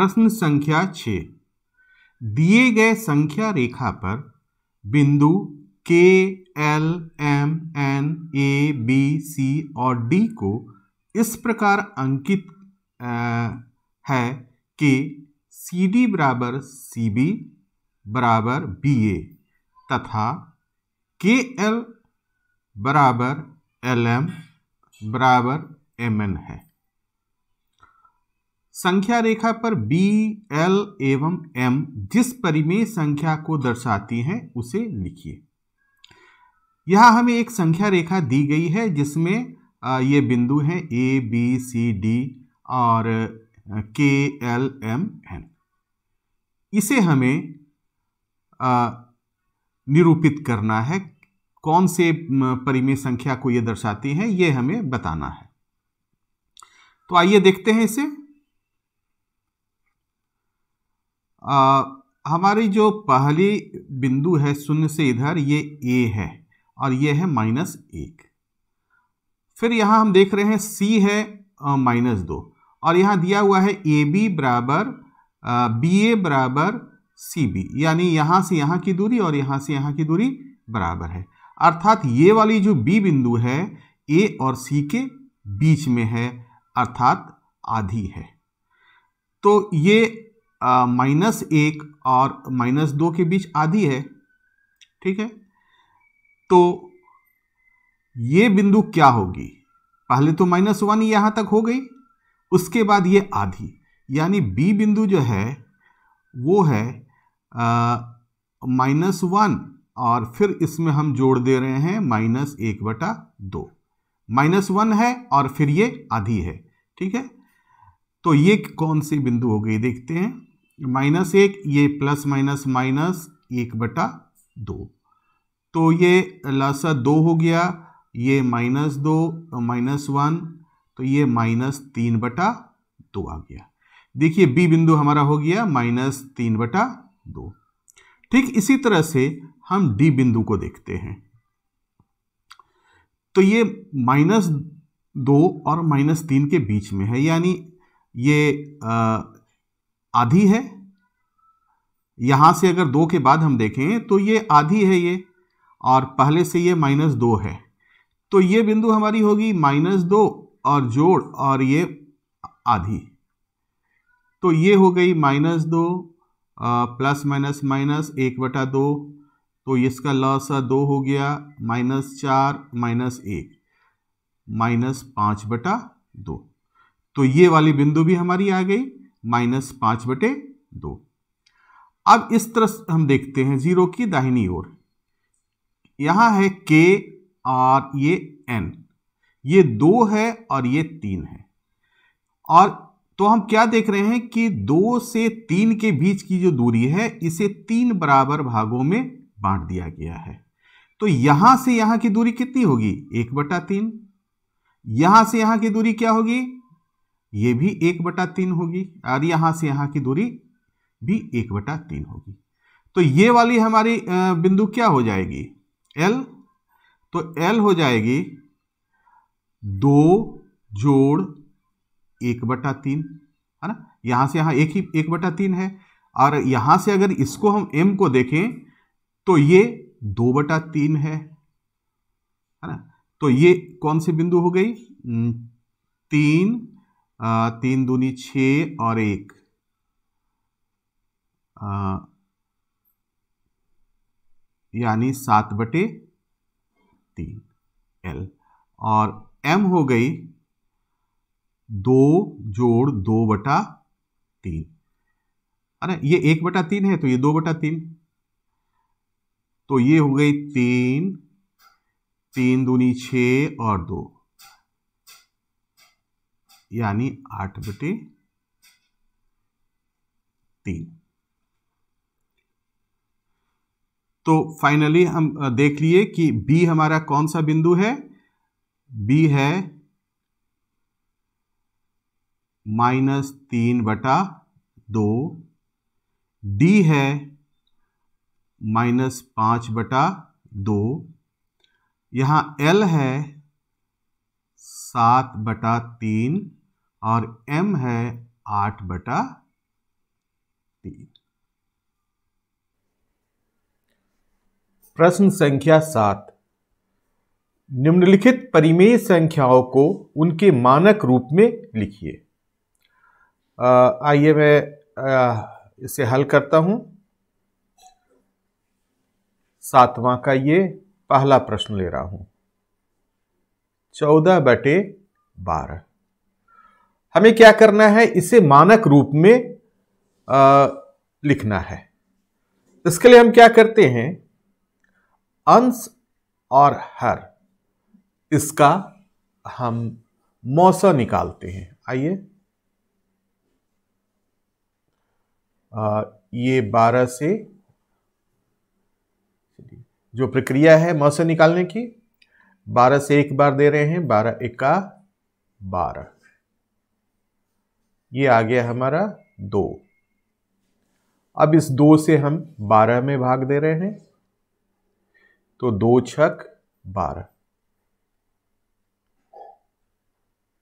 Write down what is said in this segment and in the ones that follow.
प्रश्न संख्या छ। दिए गए संख्या रेखा पर बिंदु K L M N A B C और डी को इस प्रकार अंकित है कि सी डी बराबर सी बी बराबर बी ए तथा के एल बराबर एल एम बराबर एम एन है। संख्या रेखा पर बी एल एवं एम जिस परिमेय संख्या को दर्शाती हैं, उसे लिखिए। यहाँ हमें एक संख्या रेखा दी गई है, जिसमें ये बिंदु हैं ए बी सी डी और के एल एम एन इसे हमें निरूपित करना है, कौन से परिमेय संख्या को ये दर्शाती हैं, ये हमें बताना है। तो आइए देखते हैं इसे। हमारी जो पहली बिंदु है शून्य से इधर, ये ए है और ये है माइनस एक। फिर यहाँ हम देख रहे हैं सी है माइनस दो। और यहाँ दिया हुआ है ए बी बराबर बी ए बराबर सी बी यानी यहाँ से यहाँ की दूरी और यहाँ से यहाँ की दूरी बराबर है। अर्थात ये वाली जो बी बिंदु है ए और सी के बीच में है, अर्थात आधी है। तो ये माइनस एक और माइनस दो के बीच आधी है, ठीक है? तो ये बिंदु क्या होगी? पहले तो माइनस वन यहाँ तक हो गई, उसके बाद ये आधी, यानी बी बिंदु जो है, वो है माइनस वन, और फिर इसमें हम जोड़ दे रहे हैं माइनस एक बटा दो। माइनस वन है और फिर ये आधी है, ठीक है? तो ये कौन सी बिंदु हो गई? देखते हैं। माइनस एक ये प्लस माइनस माइनस एक बटा दो। तो ये लसा दो हो गया ये माइनस दो माइनस वन तो ये माइनस तीन बटा दो आ गया। देखिए बी बिंदु हमारा हो गया माइनस तीन बटा दो। ठीक इसी तरह से हम डी बिंदु को देखते हैं। तो ये माइनस दो और माइनस तीन के बीच में है यानी ये आ, आधी है। यहाँ से अगर दो के बाद हम देखें तो ये आधी है ये, और पहले से ये माइनस दो है। तो ये बिंदु हमारी होगी माइनस दो और जोड़, और ये आधी। तो ये हो गई माइनस दो प्लस माइनस माइनस एक बटा दो। तो इसका लॉस दो हो गया, माइनस चार, माइनस एक, माइनस पाँच बटा दो। तो ये वाली बिंदु भी हमारी आ गई। माइनस पाँच बटे दो। अब इस तरह हम देखते हैं ज़ीरो की दाहिनी ओर। यहाँ है के और ये एन ये दो है और ये तीन है। और तो हम क्या देख रहे हैं कि दो से तीन के बीच की जो दूरी है, इसे तीन बराबर भागों में बांट दिया गया है। तो यहाँ से यहाँ की दूरी कितनी होगी? एक बटा तीन। यहाँ से यहाँ की दूरी क्या होगी? ये भी एक बटा तीन होगी, और यहाँ से यहाँ की दूरी भी एक बटा तीन होगी। तो ये वाली हमारी बिंदु क्या हो जाएगी? एल तो एल हो जाएगी दो जोड़ एक बटा तीन, है ना? यहाँ से यहाँ एक ही, एक बटा तीन है, और यहाँ से अगर इसको हम एम को देखें तो ये दो बटा तीन है है ना? तो ये कौन सी बिंदु हो गई? तीन तीन दूनी छ और एक। यानी सात बटे तीन, एल। और एम हो गई दो जोड़ दो बटा तीन। अरे, ये एक बटा तीन है तो ये दो बटा तीन। तो ये हो गई तीन तीन दूनी छ और दो। यानी आठ बटे तीन। तो फाइनली हम देख लिए कि बी हमारा कौन सा बिंदु है? बी है माइनस तीन बटा दो। डी है माइनस पाँच बटा दो। यहाँ एल है सात बटा तीन। और एम है आठ बटा तीन। प्रश्न संख्या सात। निम्नलिखित परिमेय संख्याओं को उनके मानक रूप में लिखिए। आइए मैं आ, इसे हल करता हूँ। सातवां का ये पहला प्रश्न ले रहा हूँ। चौदह बटे बारह। हमें क्या करना है? इसे मानक रूप में आ, लिखना है। इसके लिए हम क्या करते हैं? अंश और हर इसका हम मौसा निकालते हैं। आइए। ये बारह से जो प्रक्रिया है मौसा निकालने की बारह से एक बार दे रहे हैं बारह इक्का बारह। ये आ गया हमारा दो। अब इस दो से हम बारह में भाग दे रहे हैं तो दो छक बारह।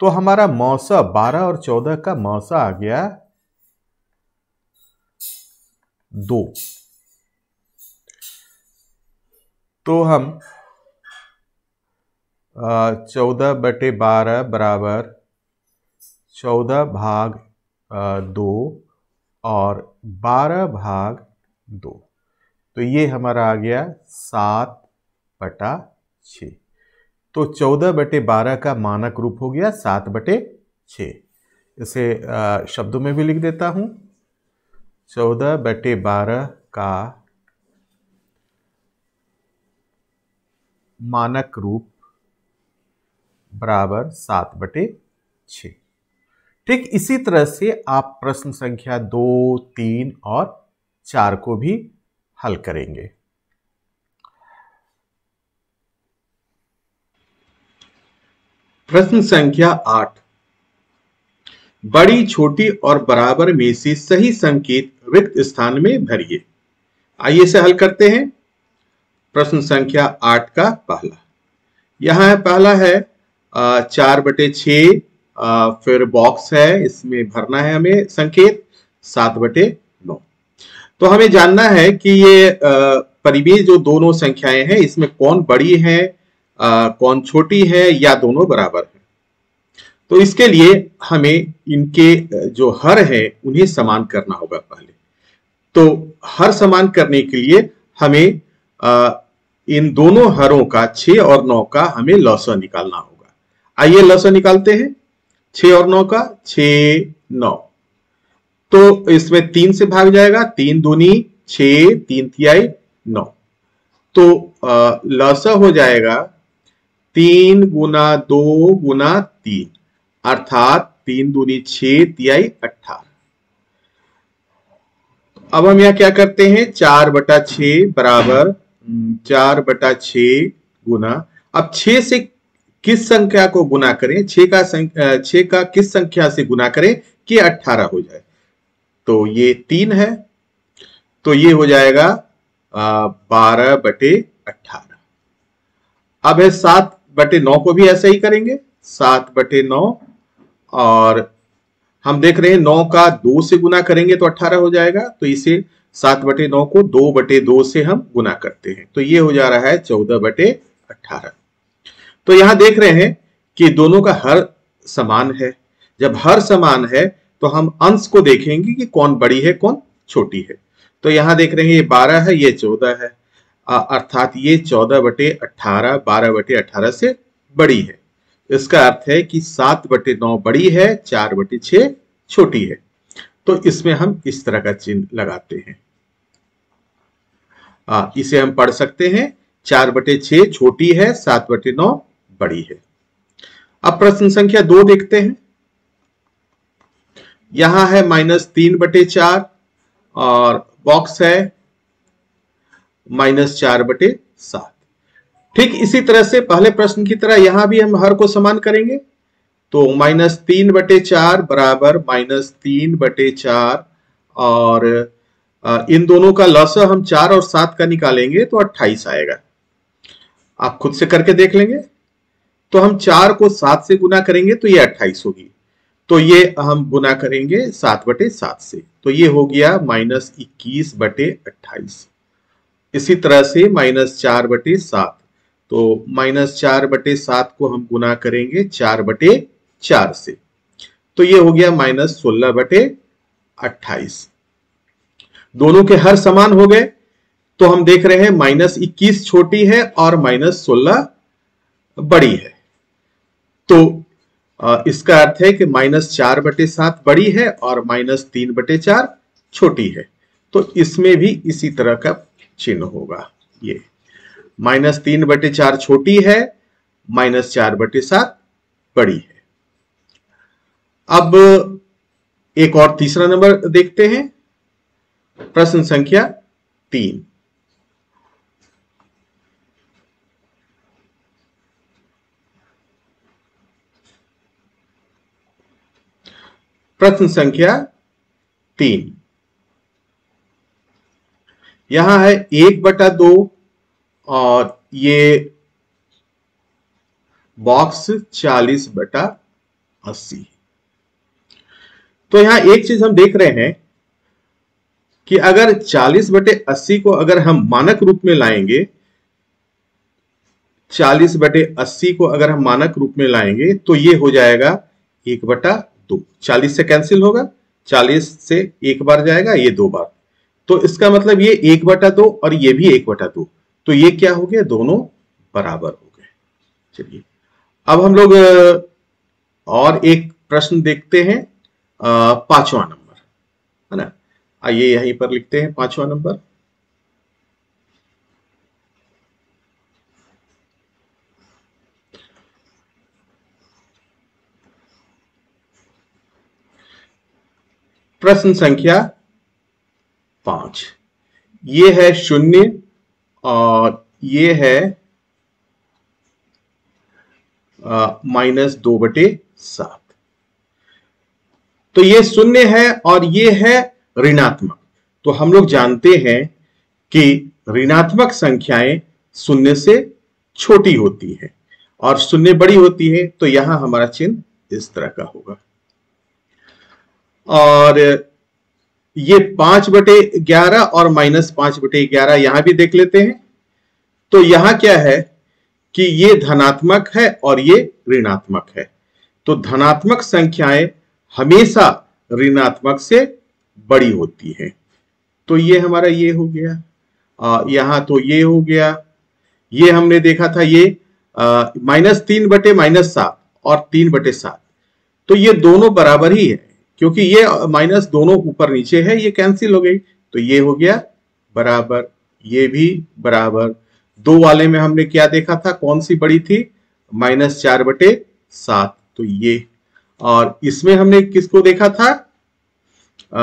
तो हमारा मौसा बारह और चौदह का मौसा आ गया दो। तो हम चौदह बटे बारह बराबर चौदह भाग दो और बारह भाग, दो। तो ये हमारा आ गया सात बटा छ तो चौदह बटे बारह का मानक रूप हो गया सात बटे छ इसे शब्दों में भी लिख देता हूँ। चौदह बटे बारह का मानक रूप बराबर सात बटे छ ठीक इसी तरह से आप प्रश्न संख्या दो, तीन और चार को भी हल करेंगे। प्रश्न संख्या आठ। बड़ी, छोटी और बराबर में से सही संकेत रिक्त स्थान में भरिए। आइए से हल करते हैं। प्रश्न संख्या आठ का पहला। यहाँ पहला है चार बटे छ फिर बॉक्स है इसमें भरना है हमें संकेत सात बटे नौ। तो हमें जानना है कि ये परिवेश जो दोनों संख्याएँ हैं इसमें कौन बड़ी है कौन छोटी है या दोनों बराबर है? तो इसके लिए हमें इनके जो हर है उन्हें समान करना होगा पहले। तो हर समान करने के लिए हमें आ, इन दोनों हरों का छ और नौ का हमें लौसा निकालना होगा। आइए लौसा निकालते हैं। छ और नौ का छ नौ। तो इसमें तीन से भाग जाएगा, तीन दूनी छ तीन तिहाई, नौ। तो लौसा हो जाएगा, तीन गुना दो गुना तीन, अर्थात तीन दूनी छ तिहाई अठारह अब हम यहाँ क्या करते हैं? चार बटा छ बराबर, चार बटा छ गुना। अब छ से किस संख्या को गुना करें? छ का छ का किस संख्या से गुना करें कि अट्ठारह हो जाए? तो ये तीन है तो ये हो जाएगा बारह बटे अट्ठारह। अब है सात बटे नौ को भी ऐसा ही करेंगे, सात बटे नौ, और हम देख रहे हैं नौ का दो से गुना करेंगे तो अट्ठारह हो जाएगा तो इसे सात बटे नौ को दो बटे दो से हम गुना करते हैं। तो ये हो जा रहा है चौदह बटे अट्ठारह। तो यहाँ देख रहे हैं कि दोनों का हर समान है। जब हर समान है तो हम अंश को देखेंगे कि कौन बड़ी है कौन छोटी है। तो यहाँ देख रहे हैं ये बारह है ये चौदह है। अर्थात ये चौदह बटे अठारह बारह बटे अठारह से बड़ी है। इसका अर्थ है कि सात बटे नौ बड़ी है चार बटे छ छोटी है। तो इसमें हम इस तरह का चिन्ह लगाते हैं। आ, इसे हम पढ़ सकते हैं। चार बटे छ छोटी है सात बटे नौ बड़ी है। अब प्रश्न संख्या दो देखते हैं। यहाँ है माइनस तीन बटे चार और बॉक्स है माइनस चार बटे सात। ठीक इसी तरह से पहले प्रश्न की तरह यहाँ भी हम हर को समान करेंगे। तो माइनस तीन बटे चार बराबर माइनस तीन बटे चार और इन दोनों का लस हम चार और सात का निकालेंगे तो अट्ठाईस आएगा। आप खुद से करके देख लेंगे। तो हम चार को सात से गुना करेंगे तो ये अट्ठाईस होगी। तो ये हम गुना करेंगे सात बटे सात से। तो ये हो गया माइनस इक्कीस बटे अट्ठाईस। इसी तरह से माइनस चार बटे सात। तो माइनस चार बटे सात को हम गुना करेंगे चार बटे चार से। तो ये हो गया माइनस सोलह बटे अट्ठाईस। दोनों के हर समान हो गए। तो हम देख रहे हैं माइनस इक्कीस छोटी है और माइनस सोलह बड़ी है। तो इसका अर्थ है कि माइनस चार बटे सात बड़ी है और माइनस तीन बटे चार छोटी है। तो इसमें भी इसी तरह का चिन्ह होगा ये। माइनस तीन बटे चार छोटी है, माइनस चार बटे सात बड़ी है। अब एक और तीसरा नंबर देखते हैं। प्रश्न संख्या तीन। प्रश्न संख्या तीन। यहाँ है एक बटा दो और ये बॉक्स चालीस बटा अस्सी। तो यहाँ एक चीज़ हम देख रहे हैं कि अगर 40 बटे अस्सी को अगर हम मानक रूप में लाएँगे 40 बटे अस्सी को अगर हम मानक रूप में लाएँगे तो ये हो जाएगा एक बटा दो चालीस से कैंसिल होगा 40 से एक बार जाएगा, ये दो बार। तो इसका मतलब ये एक बटा दो और ये भी एक बटा दो। तो ये क्या हो गया? दोनों बराबर हो गए। चलिए, अब हम लोग और एक प्रश्न देखते हैं पांचवा नंबर, है ना? आइए यहीं पर लिखते हैं पांचवा नंबर। प्रश्न संख्या पाँच। ये है शून्य और ये है माइनस दो बटे सात। तो ये शून्य है और ये है ऋणात्मक। तो हम लोग जानते हैं कि ऋणात्मक संख्याएँ शून्य से छोटी होती है और शून्य बड़ी होती है तो यहाँ हमारा चिन्ह इस तरह का होगा। और ये पाँच बटे ग्यारह और माइनस पाँच बटे ग्यारह यहाँ भी देख लेते हैं। तो यहाँ क्या है कि ये धनात्मक है और ये ऋणात्मक है। तो धनात्मक संख्याएँ हमेशा ऋणात्मक से बड़ी होती है। तो ये हमारा ये हो गया। आ, यहाँ तो ये हो गया। ये हमने देखा था ये माइनस तीन बटे माइनस सात और तीन बटे सात। तो ये दोनों बराबर ही है। क्योंकि ये माइनस दोनों ऊपर नीचे है ये कैंसिल हो गई। तो ये हो गया बराबर ये भी बराबर। दो वाले में हमने क्या देखा था? कौन सी बड़ी थी? माइनस चार बटे सात। तो ये और इसमें हमने किसको देखा था? आ,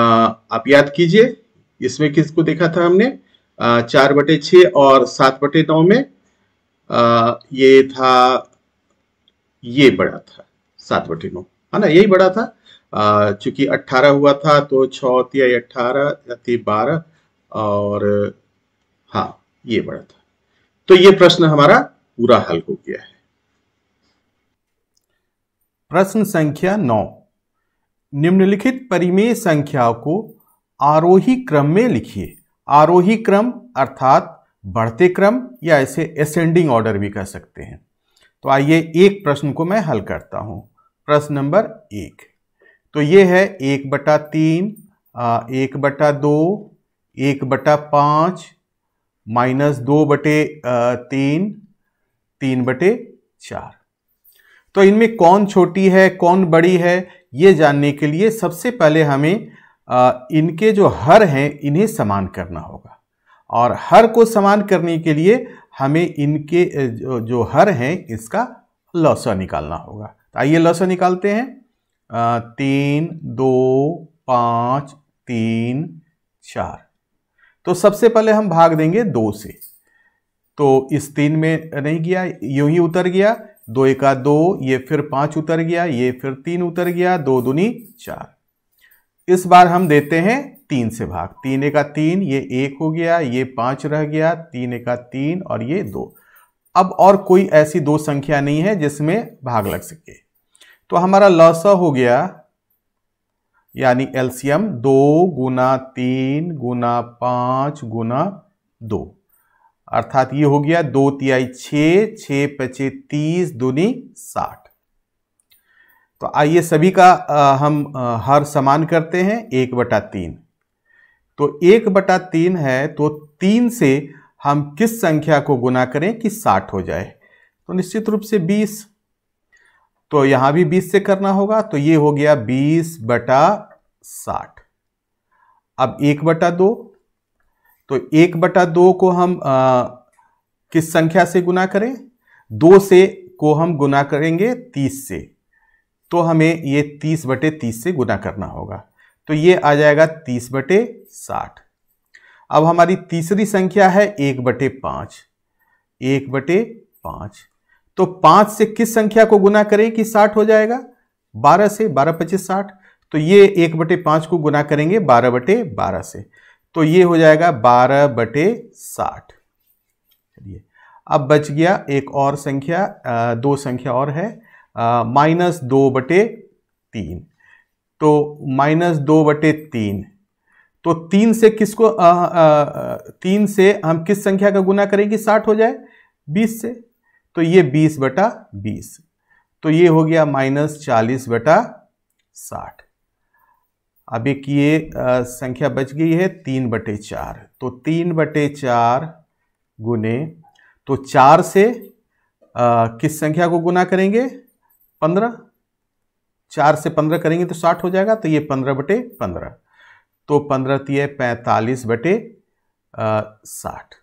आप याद कीजिए इसमें किसको देखा था हमने? आ, चार बटे छ और सात बटे नौ में आ, ये था ये बड़ा था सात बटे नौ। है ना? यही बड़ा था। चूँकि अट्ठारह हुआ था तो छ अट्ठारह थी बारह, और हाँ ये बड़ा था। तो ये प्रश्न हमारा पूरा हल हो गया है। प्रश्न संख्या नौ। निम्नलिखित परिमेय संख्याओं को आरोही क्रम में लिखिए। आरोही क्रम अर्थात बढ़ते क्रम, या इसे असेंडिंग ऑर्डर भी कह सकते हैं। तो आइए एक प्रश्न को मैं हल करता हूँ। प्रश्न नंबर एक। तो ये है एक बटा तीन एक बटा दो, एक बटा पाँच, माइनस दो बटे तीन तीन बटे चार। तो इनमें कौन छोटी है, कौन बड़ी है, ये जानने के लिए सबसे पहले हमें इनके जो हर हैं, इन्हें समान करना होगा। और हर को समान करने के लिए हमें इनके जो हर हैं, इसका लौसा निकालना होगा। तो आइए लौसा निकालते हैं। तीन, दो, पाँच, तीन, चार। तो सबसे पहले हम भाग देंगे दो से। तो इस तीन में नहीं गया, यूँ ही उतर गया, दो एका दो, ये फिर पाँच उतर गया, ये फिर तीन उतर गया, दो दुनी चार। इस बार हम देते हैं तीन से भाग। तीन एका तीन, ये एक हो गया, ये पाँच रह गया, तीन एका तीन और ये दो। अब और कोई ऐसी दो संख्या नहीं है जिसमें भाग लग सके। तो हमारा लौसा हो गया यानी एलसीएम दो गुना तीन गुना पाँच गुना दो। अर्थात ये हो गया दो तिहाई छ छ पचे तीस दूनी साठ। तो आइए सभी का आ, हम आ, हर समान करते हैं एक बटा तीन। तो एक बटा तीन है तो तीन से हम किस संख्या को गुना करें कि साठ हो जाए? तो निश्चित रूप से बीस। तो यहाँ भी बीस से करना होगा तो ये हो गया बीस बटा साठ। अब एक बटा दो तो एक बटा दो को हम आ, किस संख्या से गुना करें? दो से को हम गुना करेंगे तीस से तो हमें ये तीस बटे तीस से गुना करना होगा। तो ये आ जाएगा तीस बटे साठ। अब हमारी तीसरी संख्या है एक बटे पाँच एक बटे पाँच। तो पाँच से किस संख्या को गुना करें कि साठ हो जाएगा? बारह से बारह पच्चीस साठ। तो ये एक बटे पाँच को गुना करेंगे बारह बटे बारह से। तो ये हो जाएगा बारह बटे साठ। चलिए अब बच गया एक और संख्या दो संख्या और है माइनस दो बटे तीन। तो माइनस दो बटे तीन। तो तीन से किसको आ, आ, तीन से हम किस संख्या का गुना करेंगे साठ हो जाए? बीस से। तो ये बीस बटा बीस तो ये हो गया माइनस चालीस बटा साठ। अब एक ये संख्या बच गई है तीन बटे चार तो तीन बटे चार गुने तो चार से आ, किस संख्या को गुना करेंगे? पंद्रह। चार से पंद्रह करेंगे तो साठ हो जाएगा तो ये पंद्रह बटे पंद्रह तो पंद्रह तीय पैंतालीस बटे साठ।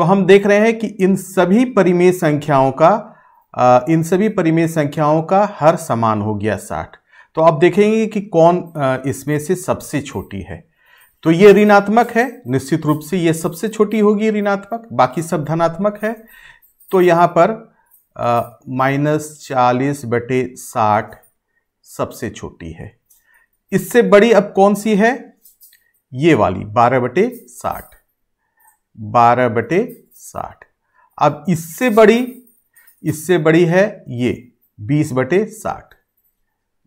तो हम देख रहे हैं कि इन सभी परिमेय संख्याओं का आ, इन सभी परिमेय संख्याओं का हर समान हो गया साठ। तो आप देखेंगे कि कौन इसमें से सबसे छोटी है। तो ये ऋणात्मक है निश्चित रूप से ये सबसे छोटी होगी ऋणात्मक बाकी सब धनात्मक है। तो यहाँ पर माइनस चालीस बटे साठ सबसे छोटी है। इससे बड़ी अब कौन सी है? ये वाली बारह बटे साठ। बारह बटे साठ। अब इससे बड़ी इससे बड़ी है ये बीस बटे साठ।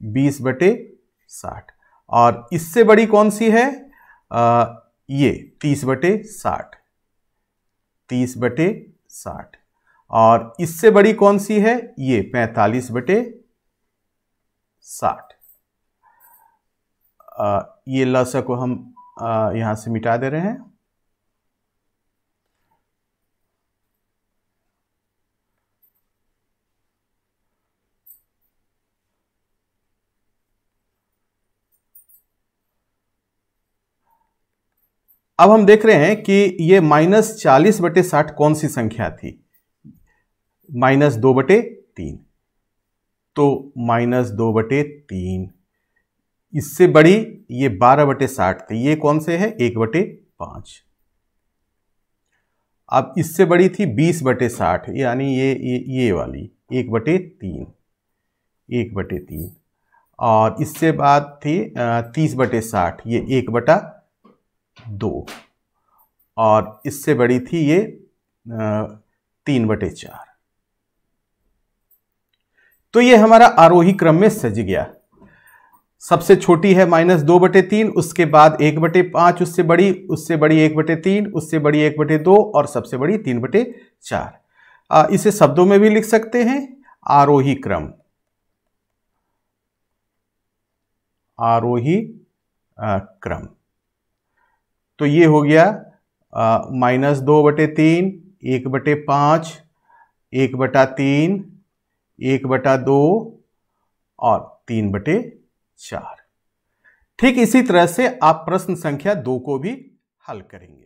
बीस बटे साठ। और इससे बड़ी कौन सी है? आ, ये तीस बटे साठ। तीस बटे साठ। और इससे बड़ी कौन सी है? ये पैंतालीस बटे साठ। ये लस को हम यहाँ से मिटा दे रहे हैं। अब हम देख रहे हैं कि ये माइनस चालीस बटे साठ कौन सी संख्या थी? माइनस दो बटे तीन। तो माइनस दो बटे तीन, इससे बड़ी ये बारह बटे साठ थी ये कौन से है? एक बटे पाँच। अब इससे बड़ी थी बीस बटे साठ, यानी ये ये ये वाली, एक बटे तीन, एक बटे तीन। और इससे बाद थी तीस बटे साठ, ये एक बटा दो। और इससे बड़ी थी ये तीन बटे चार। तो ये हमारा आरोही क्रम में सज गया। सबसे छोटी है माइनस दो बटे तीन, उसके बाद एक बटे पाँच, उससे बड़ी उससे बड़ी एक बटे तीन, उससे बड़ी एक बटे दो, और सबसे बड़ी तीन बटे चार। इसे शब्दों में भी लिख सकते हैं। आरोही क्रम। आरोही क्रम। तो ये हो गया माइनस दो बटे तीन, एक बटे पाँच, एक बटा तीन, एक बटा दो और तीन बटे चार। ठीक इसी तरह से आप प्रश्न संख्या दो को भी हल करेंगे।